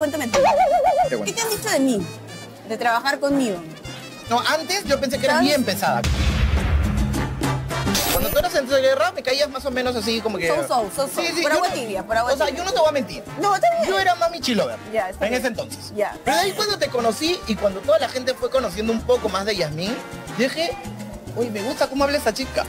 Cuéntame tú. ¿Qué te han dicho de mí? De trabajar conmigo. No, antes yo pensé que eras bien pesada. Cuando tú eras en de guerra, me caías más o menos así como que... So, so, so, so. Por yo agua no- tibia, por agua O sea, tibia. yo no te voy a mentir. No, está bien. Yo era mami chilover Ya, en bien. ese entonces. Ya. Pero ahí cuando te conocí y cuando toda la gente fue conociendo un poco más de Yasmín, dije, uy, me gusta cómo habla esa chica.